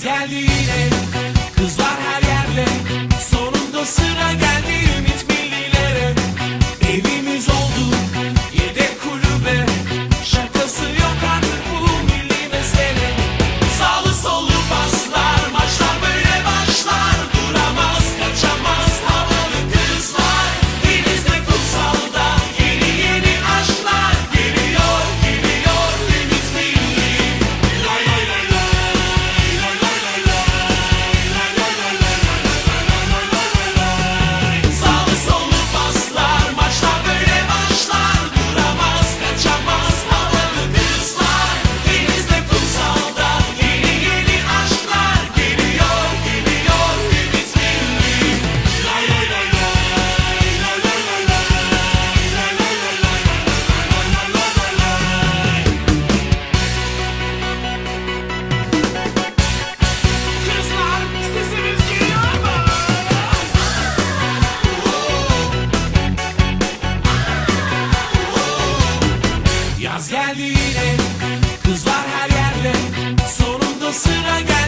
Yaz geldi yine kızlar her Kızlar her yerde sonunda sıra gel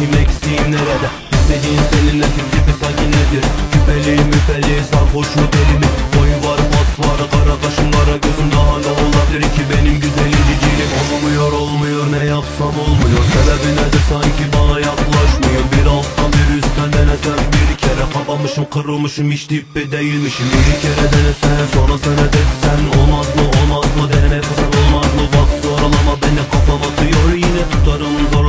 Kim eksiğim nerede? İstediğin senin nedir? Tipi sanki nedir? Küpeli müpeli sarhoş mu deli mi? Boyu var pas var kara kaşımlara gözüm daha ne olabilir ki? Benim güzelim cicilim Olmuyor olmuyor. Ne yapsam olmuyor. Sebebi nedir? Sanki bana yaklaşmıyor. Bir alttan bir üstten denesem bir kere. Kapamışım kırılmışım hiç tipi değilmişim. Bir kere denesen sonra sen edersen Olmaz mı olmaz mı? Deneme kısır olmaz mı? Bak zorlama beni. Kafam atıyor yine tutarım zor.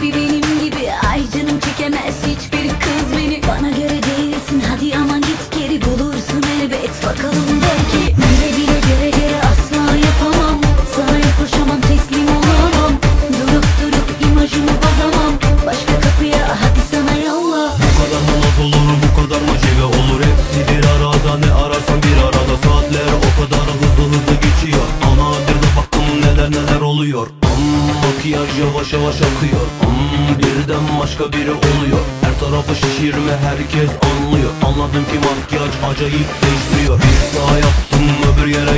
Happy being Makyaj yavaş yavaş akıyor. Hmm, Birden başka biri oluyor. Her tarafı şişirme herkes anlıyor. Anladım ki makyaj acayip değiştiriyor. Bir sağa yaptım öbür yere